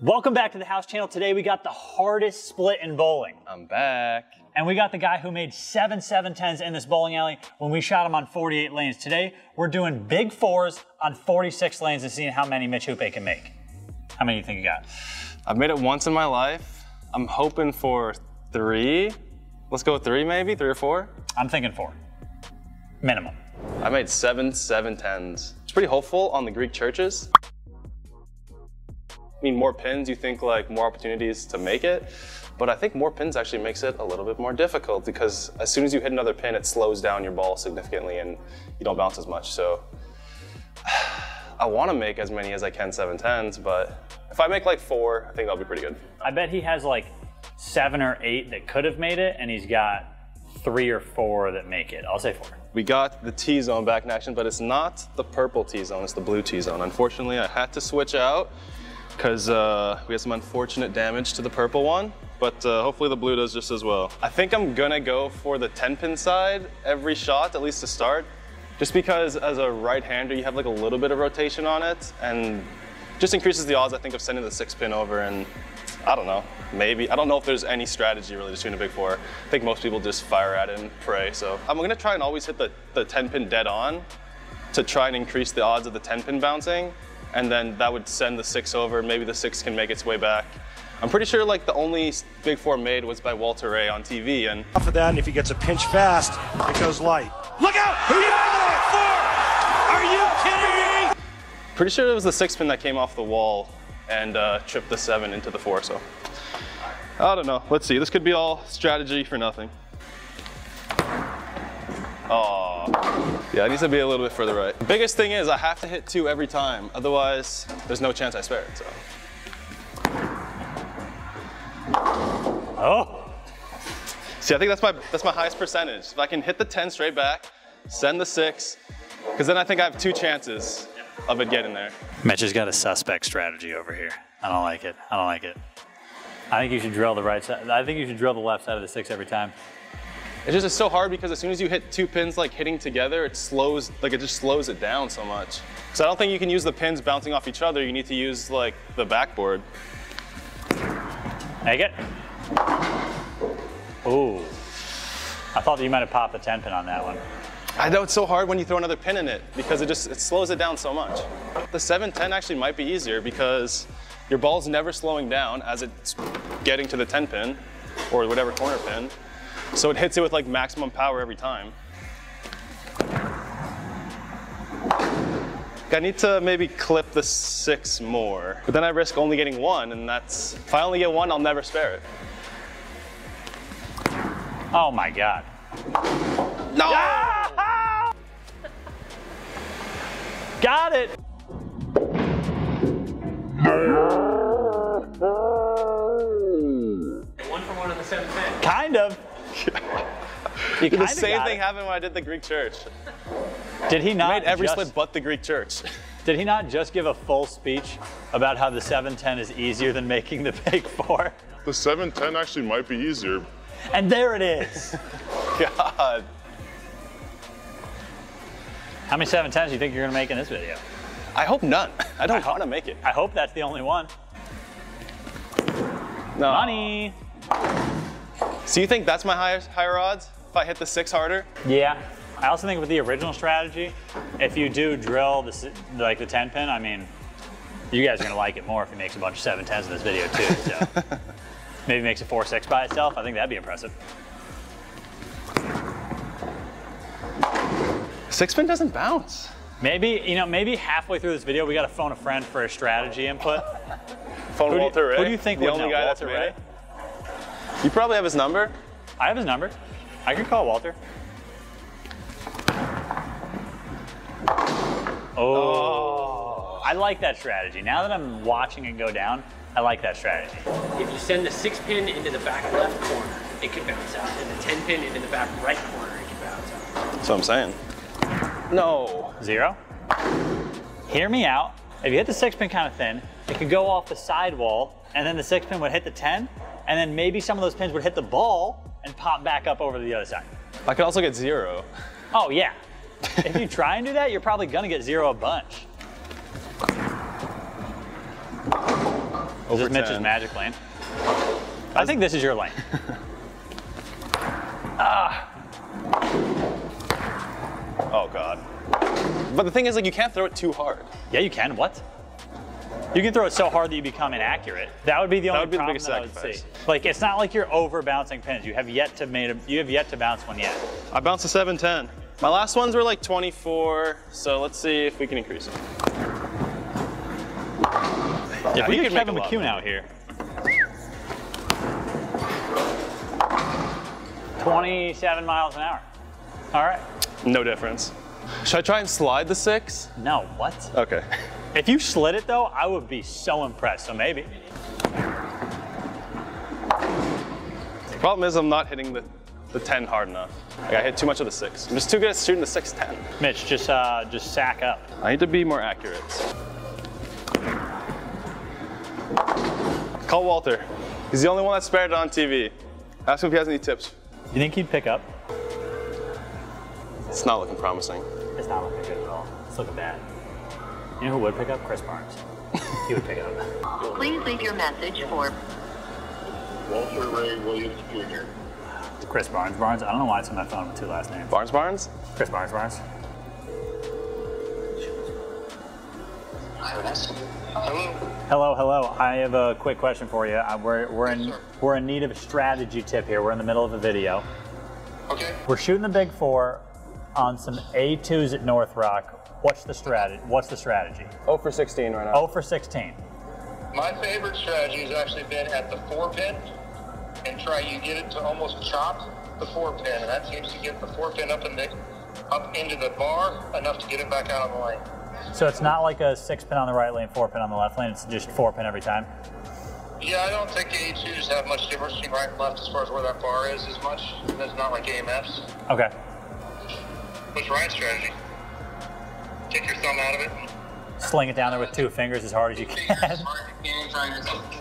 Welcome back to the House Channel. Today we got the hardest split in bowling. I'm back. And we got the guy who made seven 710s in this bowling alley when we shot him on 48 lanes. Today we're doing big fours on 46 lanes and seeing how many Mitch Hupé can make. How many do you think you got? I've made it once in my life. I'm hoping for three. Let's go with three maybe, three or four. I'm thinking four. Minimum. I made seven 710s. It's pretty hopeful on the Greek churches. I mean, more pins, you think like more opportunities to make it. But I think more pins actually makes it a little bit more difficult because as soon as you hit another pin, it slows down your ball significantly and you don't bounce as much. So I want to make as many as I can 710s, but if I make like four, I think that'll be pretty good. I bet he has like seven or eight that could have made it, and he's got three or four that make it. I'll say four. We got the T-zone back in action, but it's not the purple T-zone, it's the blue T-zone. Unfortunately, I had to switch out because uh, we had some unfortunate damage to the purple one, but uh, hopefully the blue does just as well. I think I'm gonna go for the 10 pin side every shot, at least to start, just because as a right-hander, you have like a little bit of rotation on it and just increases the odds, I think, of sending the six pin over and I don't know, maybe. I don't know if there's any strategy really to tune a big four. I think most people just fire at it and pray. So I'm gonna try and always hit the, the 10 pin dead on to try and increase the odds of the 10 pin bouncing and then that would send the six over. Maybe the six can make its way back. I'm pretty sure like the only big four made was by Walter Ray on TV, and off of that, and if he gets a pinch fast, it goes light. Look out! Four! Are you kidding me? Pretty sure it was the six pin that came off the wall and uh, tripped the seven into the four. So I don't know. Let's see. This could be all strategy for nothing. Oh, yeah, it needs to be a little bit further right. The biggest thing is I have to hit two every time. Otherwise, there's no chance I spare it, so. Oh. See, I think that's my, that's my highest percentage. If I can hit the 10 straight back, send the six, because then I think I have two chances of it getting there. Mitch has got a suspect strategy over here. I don't like it. I don't like it. I think you should drill the right side. I think you should drill the left side of the six every time. It's just it's so hard because as soon as you hit two pins like hitting together, it slows like it just slows it down so much. So I don't think you can use the pins bouncing off each other. You need to use like the backboard. Make it. Ooh. I thought that you might have popped the 10 pin on that one. I know it's so hard when you throw another pin in it because it just it slows it down so much. The 710 actually might be easier because your ball's never slowing down as it's getting to the 10 pin or whatever corner pin. So it hits it with like maximum power every time. I need to maybe clip the six more, but then I risk only getting one, and that's, if I only get one, I'll never spare it. Oh my God. No! Got it! One for one on the 710. Kind of. You the same thing it. happened when I did the Greek church. Did he I not made every just, split but the Greek church. Did he not just give a full speech about how the 710 is easier than making the big four? The 710 actually might be easier. And there it is. God. How many 710s do you think you're gonna make in this video? I hope none. I don't want to make it. I hope that's the only one. No. Money. So you think that's my higher, higher odds? If I hit the six harder? Yeah. I also think with the original strategy, if you do drill the, like the 10 pin, I mean, you guys are gonna like it more if he makes a bunch of 710s in this video too. So maybe makes a 4-6 by itself. I think that'd be impressive. Six pin doesn't bounce. Maybe, you know, maybe halfway through this video, we gotta phone a friend for a strategy input. Phone Who do you- Walter Ray. who do you think the would only know? guy that's Walter made Ray? it? You probably have his number. I have his number. I can call Walter. Oh. oh. I like that strategy. Now that I'm watching it go down, I like that strategy. If you send the six pin into the back left corner, it could bounce out. And the 10 pin into the back right corner, it could bounce out. That's what I'm saying. No. Zero. Hear me out. If you hit the six pin kind of thin, it could go off the sidewall, and then the six pin would hit the 10, and then maybe some of those pins would hit the ball and pop back up over to the other side. I could also get zero. Oh, yeah. if you try and do that, you're probably gonna get zero a bunch. Is Over this Mitch's magic lane? I think this is your lane. Ah. Oh god. But the thing is, like, you can't throw it too hard. Yeah, you can. What? You can throw it so hard that you become inaccurate. That would be the only that would be the problem biggest that I would sacrifice. see. Like, it's not like you're over bouncing pins. You have yet to made a, you have yet to bounce one yet. I bounced a 710. My last ones were like 24, so let's see if we can increase them. If he we could Kevin McCune out here. 27 miles an hour. All right. No difference. Should I try and slide the six? No, what? Okay. If you slid it though, I would be so impressed. So maybe. The problem is I'm not hitting the, the 10 hard enough. Like I hit too much of the six. I'm just too good at shooting the 610. Mitch, just uh, just sack up. I need to be more accurate. Call Walter. He's the only one that spared it on TV. Ask him if he has any tips. You think he'd pick up? It's not looking promising. It's not looking good at all. It's looking bad. You know who would pick up? Chris Barnes. he would pick up. Please leave your message for Walter Ray Williams Jr. Chris Barnes. Barnes. I don't know why it's on my phone with two last names. Barnes Barnes? Chris Barnes. Barnes. Hello. Hello, hello. I have a quick question for you. Uh, We're, we're in we're in need of a strategy tip here. We're in the middle of a video. Okay. We're shooting the big four on some A2s at Northrock. What's the strategy? What's the strategy? 0 for 16 right now. Oh for 16. My favorite strategy has actually been at the four pin and try you get it to almost chop the four pin, and that seems to get the four pin up in the up into the bar enough to get it back out on the lane. So it's not like a six pin on the right lane, four pin on the left lane. It's just four pin every time. Yeah, I don't think A2s have much difference between right and left as far as where that bar is as much. That's not like AMFs. Okay. What's Ryan's strategy? Take your thumb out of it. Sling it down there with two fingers as hard as you can. as hard as you can,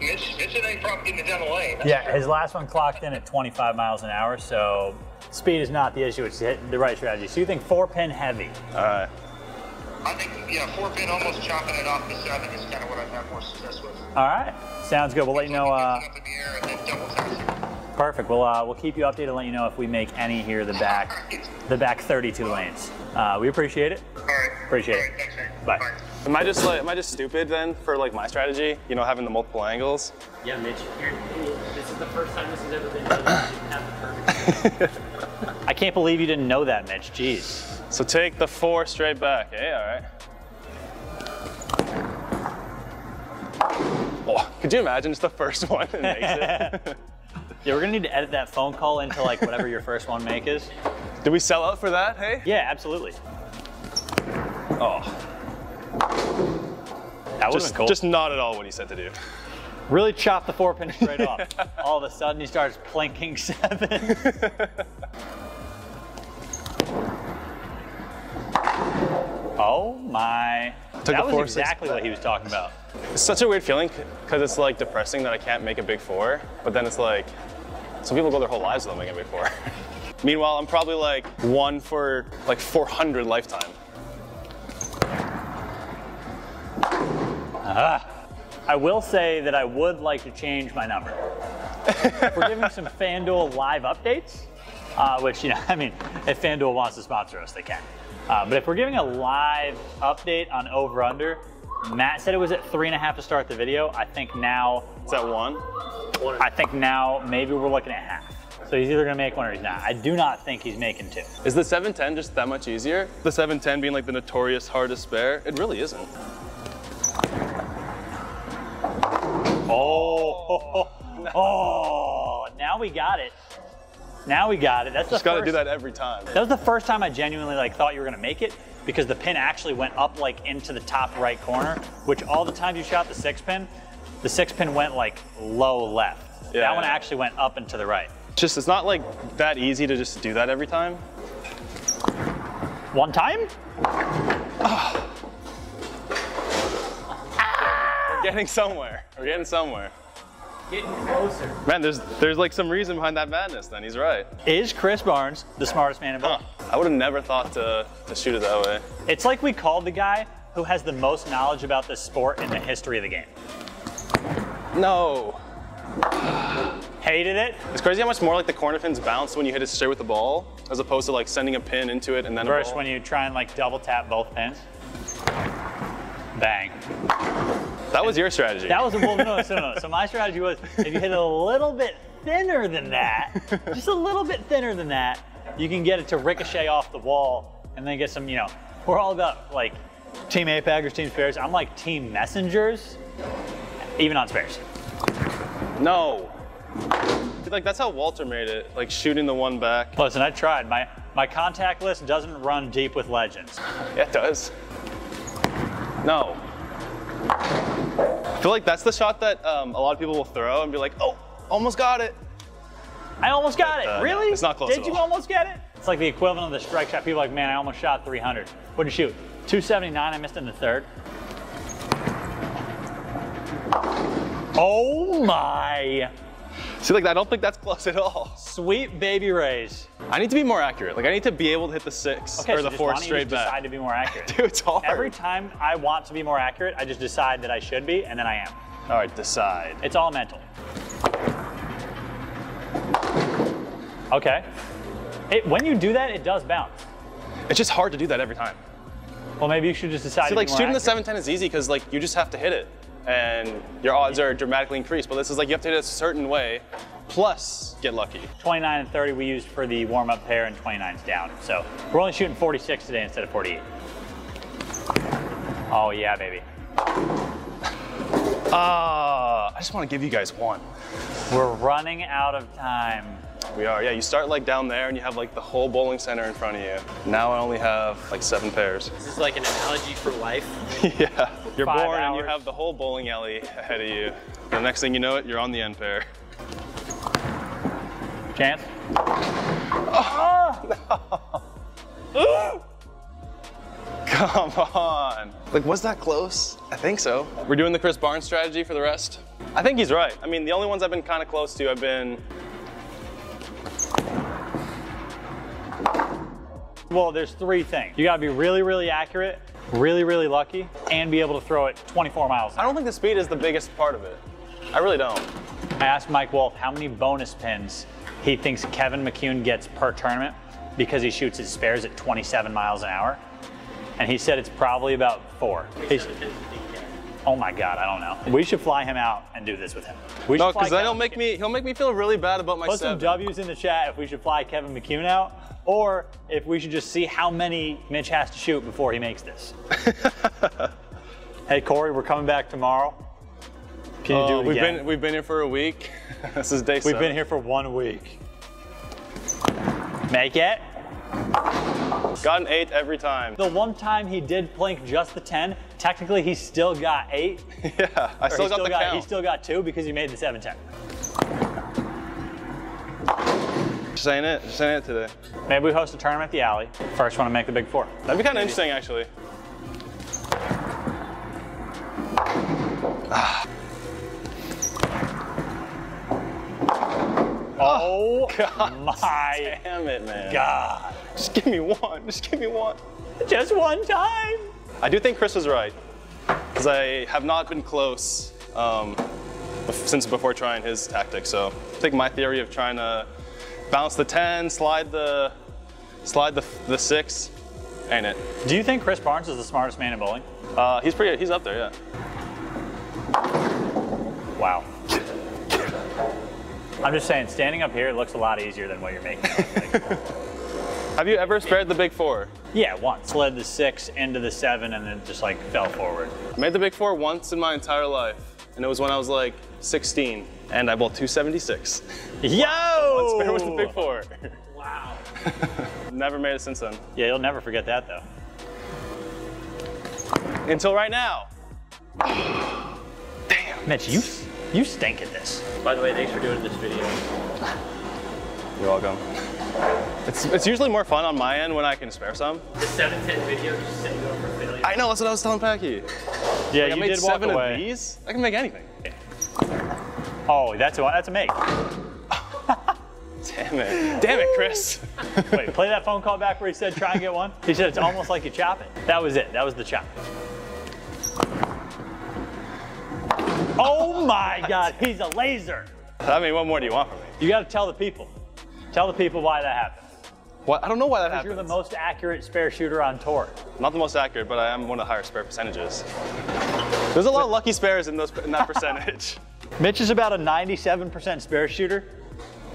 Mitch, Mitch ain't problem getting it down the lane. Yeah, his last one clocked in at 25 miles an hour, so speed is not the issue. It's the right strategy. So you think four pin heavy? All right. I think, yeah, four pin almost chopping it off the seven is kind of what I've had more success with. All right, sounds good. We'll let you know. Uh, Up in the air and then double tap. perfect. We'll uh, we'll keep you updated and let you know if we make any here the back the back 32 lanes. Uh, we appreciate it. All right. Appreciate All it. thanks, man. Bye. Am I just like, am I just stupid then for like my strategy? You know, having the multiple angles? Yeah, Mitch, this is the first time this has ever been done. You didn't have the perfect. I can't believe you didn't know that, Mitch. Jeez. So take the four straight back, eh? All right. Oh, could you imagine it's the first one and makes it? Yeah, we're gonna need to edit that phone call into like whatever your first one make is. Did we sell out for that? Hey? Yeah, absolutely. Oh, That was just, cool. just not at all what he said to do. really chop the four pin straight off. All of a sudden, he starts plinking seven. oh my! Took that was four, six exactly what he was talking about. It's such a weird feeling because it's like depressing that I can't make a big four, but then it's like some people go their whole lives without making a big four. Meanwhile, I'm probably like one for like 400 lifetime. Ah. I will say that I would like to change my number. we're giving some FanDuel live updates, uh, which, you know, I mean, if FanDuel wants to sponsor us, they can. Uh, but if we're giving a live update on over under, Matt said it was at three and a half to start the video. I think now, Is that one? I think now maybe we're looking at half. So he's either gonna make one or he's not. I do not think he's making two. Is the 710 just that much easier? The 710 being like the notorious hardest spare? It really isn't. Oh, oh, now we got it. Now we got it. That's Just gotta first, do that every time. That was the first time I genuinely like thought you were gonna make it because the pin actually went up like into the top right corner, which all the times you shot the six pin, the six pin went like low left. Yeah, that one actually went up and to the right. Just it's not like that easy to just do that every time. One time? We're getting somewhere. We're getting somewhere. Getting closer. Man, there's there's like some reason behind that madness. Then he's right. Is Chris Barnes the smartest man in Huh. ball? I would have never thought to to shoot it that way. It's like we called the guy who has the most knowledge about this sport in the history of the game. No. Hated it. It's crazy how much more like the corner pins bounce when you hit it straight with the ball, as opposed to like sending a pin into it and then a Versus when you try and like double tap both pins. Bang. that was your strategy. That was a well, no, no, no. So my strategy was if you hit it a little bit thinner than that, just a little bit thinner than that, you can get it to ricochet off the wall and then get some, you know, we're all about like team Apex, team spares. I'm like team messengers, even on spares. no. Like that's how Walter made it, like shooting the one back. Listen, I tried. My my contact list doesn't run deep with legends. Yeah, it does. No. I feel like that's the shot that um, a lot of people will throw and be like, oh, almost got it. I almost got it. Uh, no, really? it's not close Did you all. almost get it? It's like the equivalent of the strike shot. People are like, man, I almost shot 300. What did you shoot? 279. I missed in the third. Oh my See, like I don't think that's close at all. sweet baby rays. I need to be more accurate. Like I need to be able to hit the six Okay, or so the four why don't you straight just decide back. to be more accurate. Dude, it's hard. Every time I want to be more accurate, I just decide that I should be, and then I am. All right, decide. It's all mental. Okay. It, when you do that, it does bounce. It's just hard to do that every time. Well, maybe you should just decide See, to like be more shooting the accurate. 710 is easy because like you just have to hit it, and your odds are dramatically increased. But this is like you have to hit it a certain way, plus get lucky. 29 and 30 we used for the warm-up pair and 29's down. So we're only shooting 46 today instead of 48. Oh yeah, baby. Ah, I just want to give you guys one. We're running out of time. We are, yeah. You start like down there, and you have like the whole bowling center in front of you. Now I only have like seven pairs. This is like an analogy for life. yeah. You're Five born and you have the whole bowling alley ahead of you. The next thing you know it, you're on the end pair. Chance? Come on. Like, was that close? I think so. We're doing the Chris Barnes strategy for the rest. I think he's right. I mean, the only ones I've been kind of close to have been. Well, there's three things. You gotta be really, really accurate, really, really lucky, and be able to throw it 24 miles. I don't think the speed is the biggest part of it. I really don't. I asked Mike Wolfe how many bonus pins he thinks Kevin McCune gets per tournament because he shoots his spares at 27 miles an hour. And he said it's probably about four. He's- oh my God, I don't know. We should fly him out and do this with him. We No, should because then he'll make me he'll make me feel really bad about myself. Put some. W's in the chat if we should fly Kevin McCune out, or if we should just see how many Mitch has to shoot before he makes this. hey Corey, we're coming back tomorrow. Can you do Uh, it we've again? been we've been here for a week. this is day We've seven. been here for one week. Make it. Got an eight every time. The one time he did plink just the 10, technically he still got eight. Yeah, I still got the count. He still got two because he made the 710. Just saying it. Just saying it today. Maybe we host a tournament at the alley. First one to make the big four. That'd be kind of interesting, actually. Ah. Oh, God my Damn it, man. God. Just give me one. Just give me one. Just one time. I do think Chris was right, because I have not been close um, since before trying his tactic. So I think my theory of trying to bounce the 10, slide the slide the, the six, ain't it? Do you think Chris Barnes is the smartest man in bowling? Uh, he's pretty. He's up there, yeah. Wow. I'm just saying, standing up here it looks a lot easier than what you're making. it look like. Have you ever spared the big four? yeah, once. Slid the six into the seven and then just like fell forward. I made the big four once in my entire life, and it was when I was like 16, and I bowled 276. Yo! Spare was the big four. Wow. Never made it since then. Yeah, you'll never forget that though. Until right now. Damn. Mitch, you you stink at this. By the way, thanks for doing this video. You're welcome. It's, it's usually more fun on my end when I can spare some. The 710 video just set you up for failure. I know, that's what I was telling Packy. Yeah, Like, I you made did walk seven away. of these. I can make anything. Oh, that's a that's a make. Damn it. Damn it, Chris. Wait, play that phone call back where he said try and get one. He said it's almost like you chop it. That was it. That was the chop. Oh my God, he's a laser. I mean, what more do you want from me? You got to tell the people. Tell the people why that happened. What? I don't know why that Because happened. you're the most accurate spare shooter on tour. Not the most accurate, but I am one of the higher spare percentages. There's a lot of lucky spares in those in that percentage. Mitch is about a 97% spare shooter,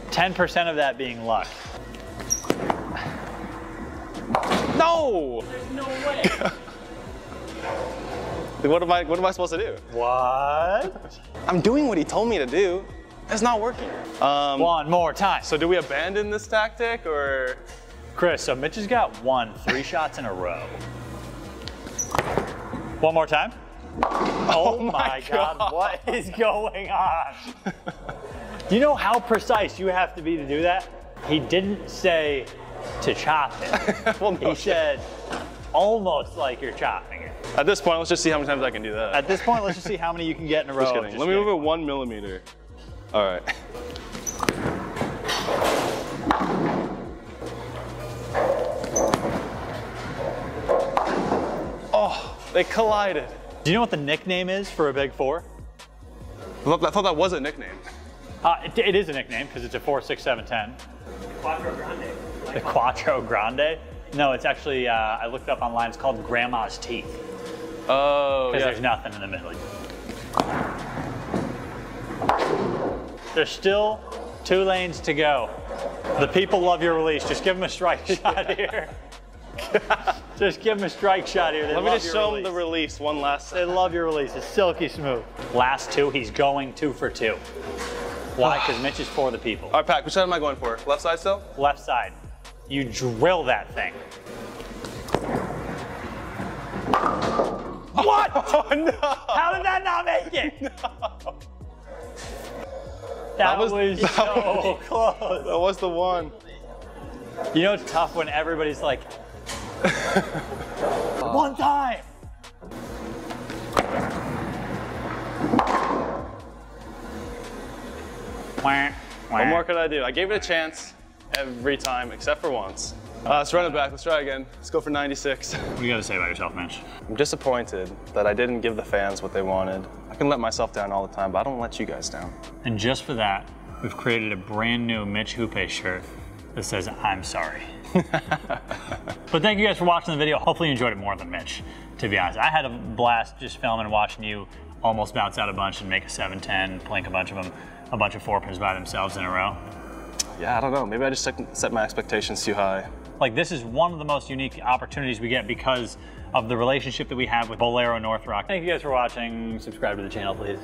10% of that being luck. no! There's no way. What am I? What am I supposed to do? What? I'm doing what he told me to do. It's not working. Um, One more time. so do we abandon this tactic or? Chris, so Mitch has got one, three shots in a row. One more time. Oh, my, my God. God. what is going on? Do you know how precise you have to be to do that? He didn't say to chop it. well, no He shit. said almost like you're chopping it. At this point, let's just see how many times I can do that. At this point, let's just see how many you can get in a row. just kidding. just Let me move it one millimeter. All right. Oh, they collided. Do you know what the nickname is for a Big Four? I thought, I thought that was a nickname. Uh, it, it is a nickname because it's a four, six, seven, ten. Quattro Grande. The Quattro Grande. No, it's actually uh, I looked up online. It's called Grandma's Teeth Oh, because yeah. there's nothing in the middle. There's still two lanes to go. The people love your release. Just give them a strike shot here. just give them a strike shot here. They Let me just show them the release one last They love your release. It's silky smooth. Last two, he's going two for two. Why? Because Mitch is for the people. All right, Pat, which side am I going for? Left side still? Left side. You drill that thing. What? Oh, no. How did that not make it? That, was- was, that so close. That was the one. You know it's tough when everybody's like, one time. Wah, wah. What more could I do? I gave it a chance every time except for once. Uh, let's run it back. Let's try again. Let's go for 96. What do you got to say about yourself, Mitch? I'm disappointed that I didn't give the fans what they wanted. I can let myself down all the time, but I don't let you guys down. And just for that, we've created a brand new Mitch Hupé shirt that says, I'm sorry. but thank you guys for watching the video. Hopefully you enjoyed it more than Mitch, to be honest. I had a blast just filming and watching you almost bounce out a bunch and make a 710, plink a bunch of them, a bunch of four pins by themselves in a row. Yeah, I don't know. Maybe I just set, set my expectations too high. Like this is one of the most unique opportunities we get because of the relationship that we have with Bowlero Northrock. Thank you guys for watching. Subscribe to the channel, please.